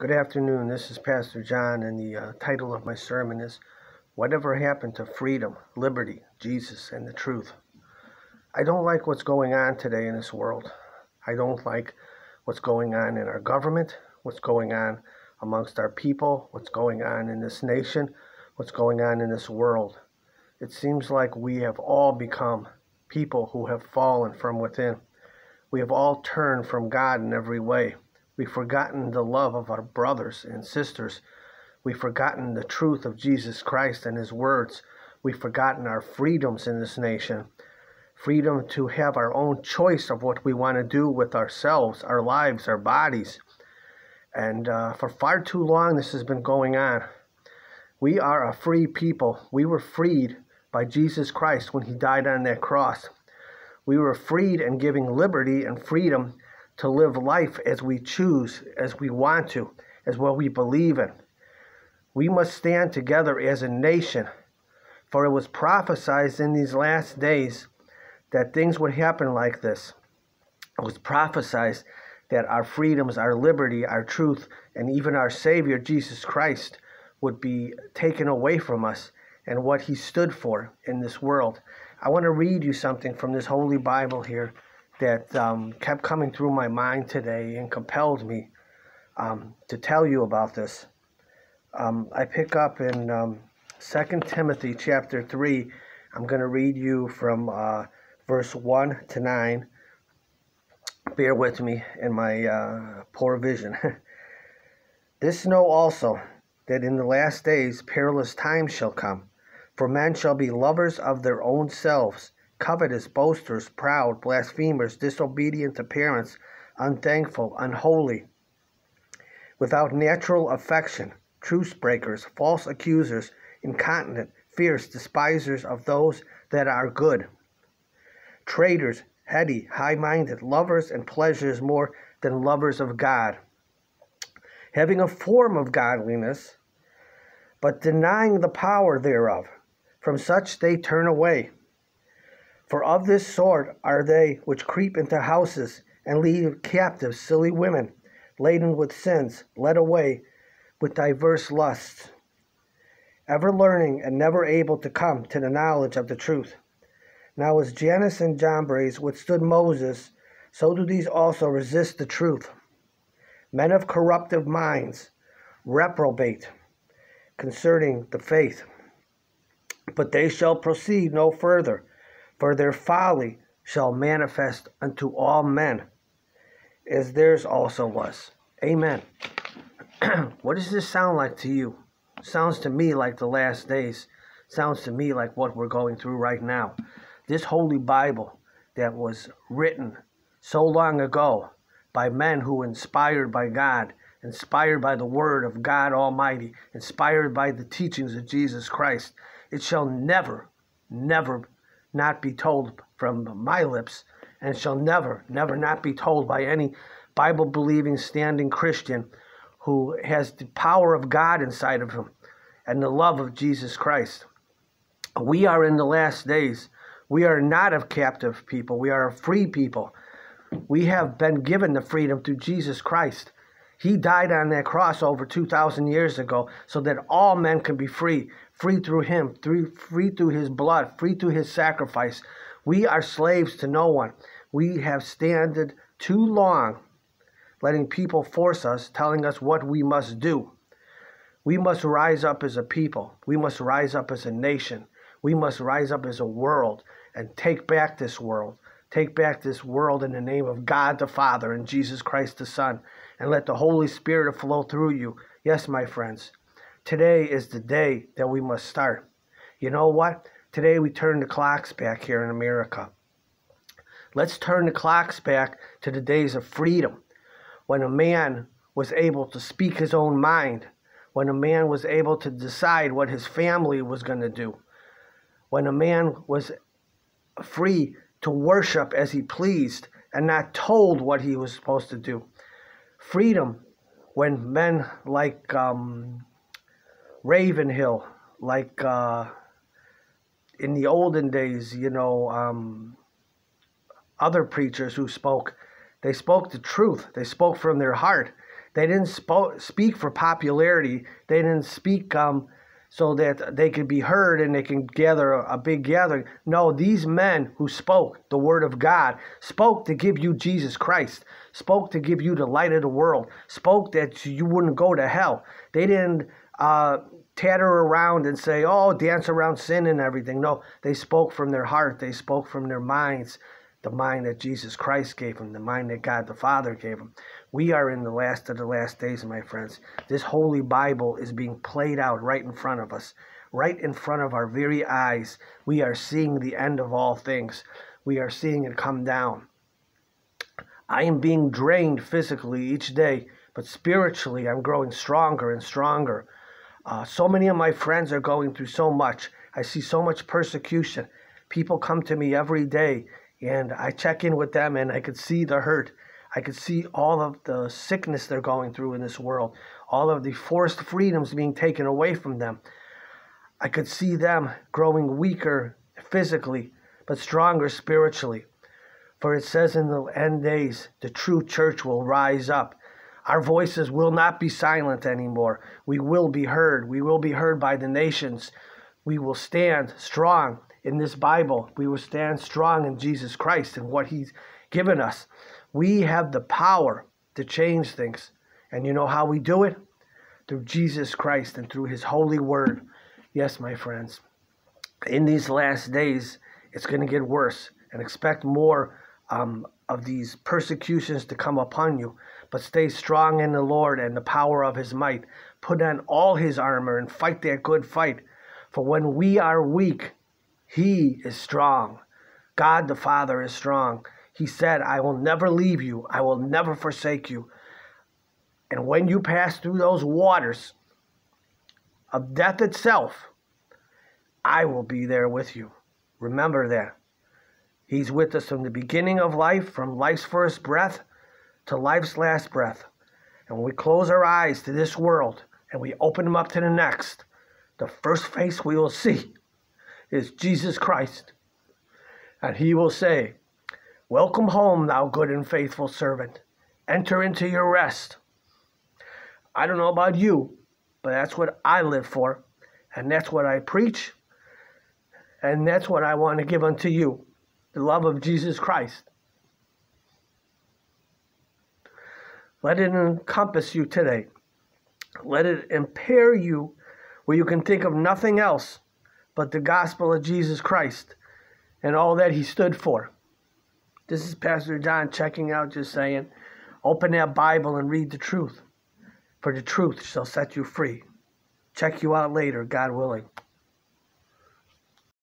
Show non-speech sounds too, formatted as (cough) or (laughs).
Good afternoon. This is Pastor John, and the uh, title of my sermon is Whatever Happened to Freedom, Liberty, Jesus, and the Truth. I don't like what's going on today in this world. I don't like what's going on in our government, what's going on amongst our people, what's going on in this nation, what's going on in this world. It seems like we have all become people who have fallen from within. We have all turned from God in every way. We've forgotten the love of our brothers and sisters. We've forgotten the truth of Jesus Christ and His words. We've forgotten our freedoms in this nation. Freedom to have our own choice of what we want to do with ourselves, our lives, our bodies. And uh, for far too long, this has been going on. We are a free people. We were freed by Jesus Christ when He died on that cross. We were freed and giving liberty and freedom to live life as we choose, as we want to, as what we believe in. We must stand together as a nation, for it was prophesied in these last days that things would happen like this. It was prophesied that our freedoms, our liberty, our truth, and even our Savior, Jesus Christ, would be taken away from us and what He stood for in this world. I want to read you something from this Holy Bible here that um, kept coming through my mind today and compelled me um, to tell you about this. Um, I pick up in um, 2 Timothy chapter 3. I'm going to read you from uh, verse 1 to 9. Bear with me in my uh, poor vision. (laughs) this know also that in the last days perilous times shall come. For men shall be lovers of their own selves covetous, boasters, proud, blasphemers, disobedient to parents, unthankful, unholy, without natural affection, truce breakers, false accusers, incontinent, fierce, despisers of those that are good, traitors, heady, high minded, lovers and pleasures more than lovers of God, having a form of godliness, but denying the power thereof. From such they turn away. For of this sort are they which creep into houses and lead captive silly women, laden with sins, led away with diverse lusts, ever learning and never able to come to the knowledge of the truth. Now, as Jannes and Jambres withstood Moses, so do these also resist the truth. Men of corruptive minds, reprobate concerning the faith. But they shall proceed no further for their folly shall manifest unto all men, as theirs also was. Amen. (clears throat) what does this sound like to you? Sounds to me like the last days. Sounds to me like what we're going through right now. This holy Bible that was written so long ago by men who inspired by God, inspired by the word of God Almighty, inspired by the teachings of Jesus Christ, it shall never, never not be told from my lips, and shall never, never not be told by any Bible believing, standing Christian who has the power of God inside of him and the love of Jesus Christ. We are in the last days. We are not a captive people, we are a free people. We have been given the freedom through Jesus Christ. He died on that cross over 2,000 years ago so that all men can be free free through him, free, free through his blood, free through his sacrifice. We are slaves to no one. We have standed too long letting people force us, telling us what we must do. We must rise up as a people. We must rise up as a nation. We must rise up as a world and take back this world. Take back this world in the name of God the Father and Jesus Christ the Son, and let the Holy Spirit flow through you. Yes, my friends, Today is the day that we must start. You know what? Today we turn the clocks back here in America. Let's turn the clocks back to the days of freedom when a man was able to speak his own mind, when a man was able to decide what his family was going to do, when a man was free to worship as he pleased and not told what he was supposed to do. Freedom when men like um, Ravenhill, like uh, in the olden days, you know, um, other preachers who spoke, they spoke the truth. They spoke from their heart. They didn't speak for popularity. They didn't speak um, so that they could be heard and they can gather a, big gathering. No, these men who spoke the word of God spoke to give you Jesus Christ, spoke to give you the light of the world, spoke that you wouldn't go to hell. They didn't uh, tatter around and say, oh, dance around sin and everything. No, they spoke from their heart, they spoke from their minds, the mind that Jesus Christ gave him, the mind that God the Father gave him. We are in the last of the last days, my friends. This Holy Bible is being played out right in front of us, right in front of our very eyes. We are seeing the end of all things. We are seeing it come down. I am being drained physically each day, but spiritually, I'm growing stronger and stronger. Uh, so many of my friends are going through so much. I see so much persecution. People come to me every day, and I check in with them, and I could see the hurt. I could see all of the sickness they're going through in this world, all of the forced freedoms being taken away from them. I could see them growing weaker physically, but stronger spiritually. For it says in the end days, the true church will rise up. Our voices will not be silent anymore. We will be heard. We will be heard by the nations. We will stand strong in this Bible. We will stand strong in Jesus Christ and what He's given us. We have the power to change things. And you know how we do it? Through Jesus Christ and through His holy word. Yes, my friends. In these last days, it's going to get worse and expect more um, of these persecutions to come upon you. But stay strong in the Lord and the power of His might. Put on all His armor and fight that good fight. For when we are weak, He is strong. God the Father is strong. He said, I will never leave you, I will never forsake you. And when you pass through those waters of death itself, I will be there with you. Remember that. He's with us from the beginning of life, from life's first breath to life's last breath. And when we close our eyes to this world and we open them up to the next, the first face we will see is Jesus Christ. And he will say, Welcome home, thou good and faithful servant. Enter into your rest. I don't know about you, but that's what I live for, and that's what I preach, and that's what I want to give unto you the love of Jesus Christ. Let it encompass you today. Let it impair you where you can think of nothing else but the gospel of Jesus Christ and all that he stood for. This is Pastor John checking out, just saying, open that Bible and read the truth, for the truth shall set you free. Check you out later, God willing.